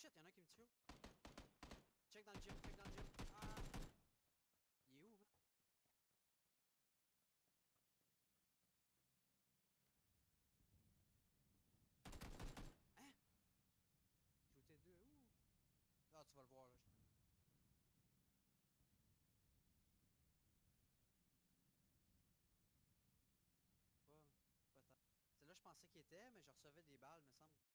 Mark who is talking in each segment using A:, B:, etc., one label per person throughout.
A: shit, y'en a un qui me tue. Check dans le gym, check dans le gym. Ah! Il est où, man? Hein? Shooté deux, ouh! Ah, tu vas le voir, là. Pas. C'est là je pensais qu'il était, mais je recevais des balles, me semble.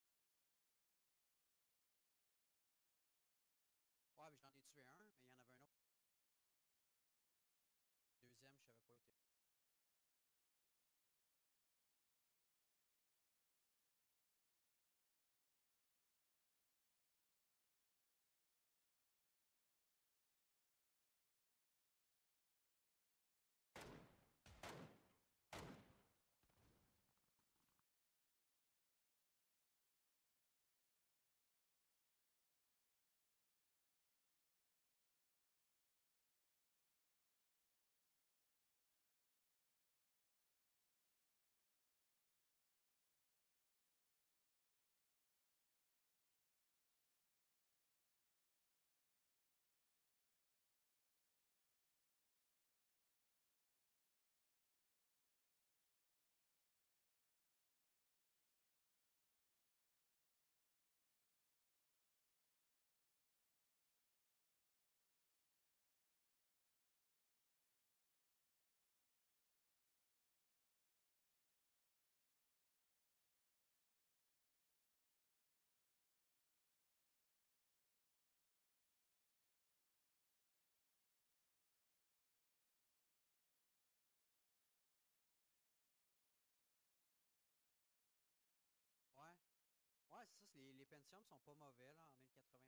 A: Pentium sont pas mauvais là en 1080.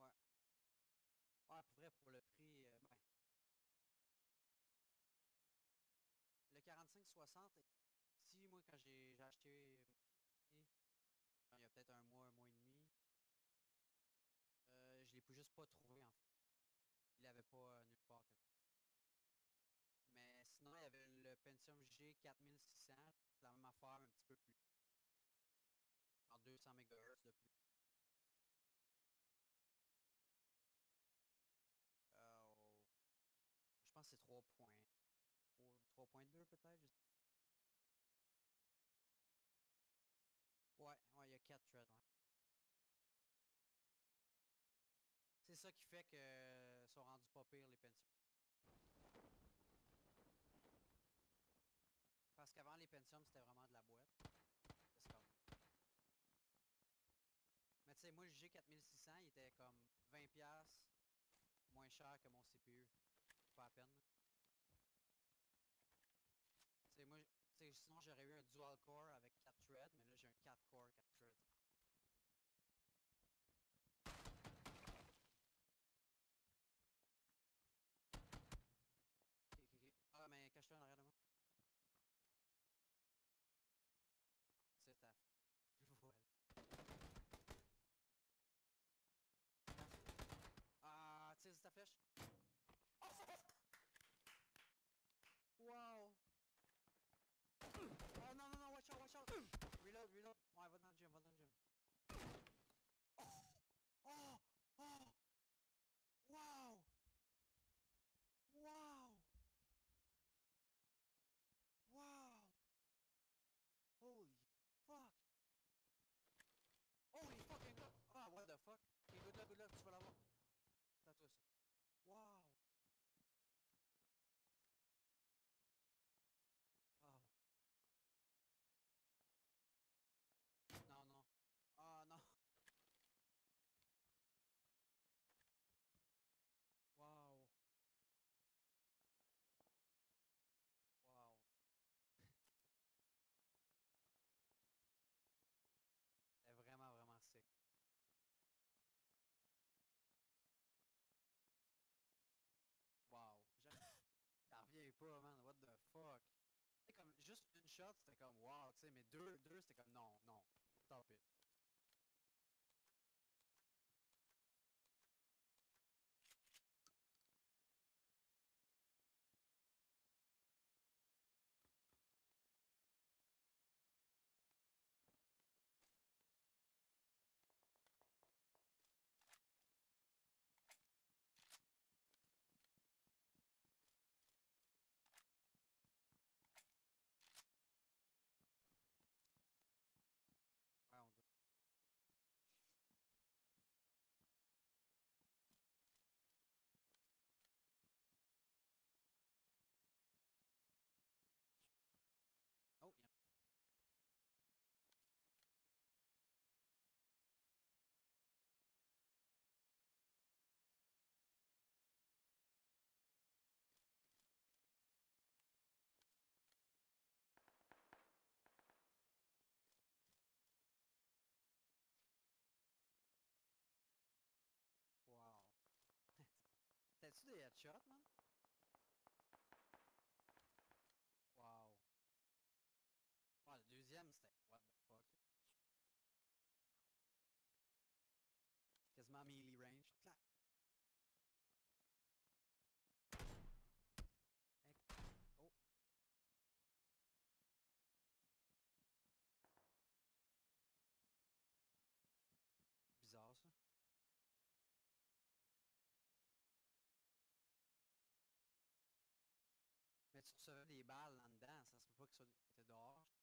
A: Ouais. Ouais, pour vrai, pour le prix, euh, ben. Le 4560, si moi quand j'ai acheté il y a peut-être un mois, un mois et demi, euh, je l'ai juste pas trouvé en fait. Il l'avait pas euh, nulle part. Mais sinon, il y avait le Pentium G 4600, la même affaire, un petit peu plus. En 200 MHz de plus. Euh, je pense que c'est 3 points. 3.2 peut-être. Ouais, ouais, il y a 4 threads. C'est ça qui fait que euh, sont rendus pas pires les Pentium. Qu'avant les Pentium c'était vraiment de la boîte. Mais tu sais, moi le G4600 il était comme 20$ piastres moins cher que mon CPU. Pas à peine. Tu sais, moi, sinon j'aurais eu un dual core avec 4 threads, mais là j'ai un 4 core 4 threads. Ok, ok, ok. Ah, mais cache-toi en arrière de moi. C'est ta... Voilà. Ah, tire ta flèche. Oh, Wow! Oh non, non, non, watch out, watch out! Reload, reload. Ouais, va dans le gym, va dans le gym. Oh! Oh! Oh! Wow! Wow! Wow! Holy fuck! Holy fucking god! Ah, what the fuck? Ok, good luck, good luck, tu vas l'avoir. C'est à toi ça. Wow! Oh. Non, non. Ah, non. Wow. Wow. C'est vraiment, vraiment sick. Wow. J'en j'en reviens pas, man. What the fuck? C'est comme, juste une shot, c'était comme wow, tu sais, mais deux, deux, c'était comme non, non. Stop it. the headshot. Tu recevais des balles en dedans, ça se peut pas que ça était dehors.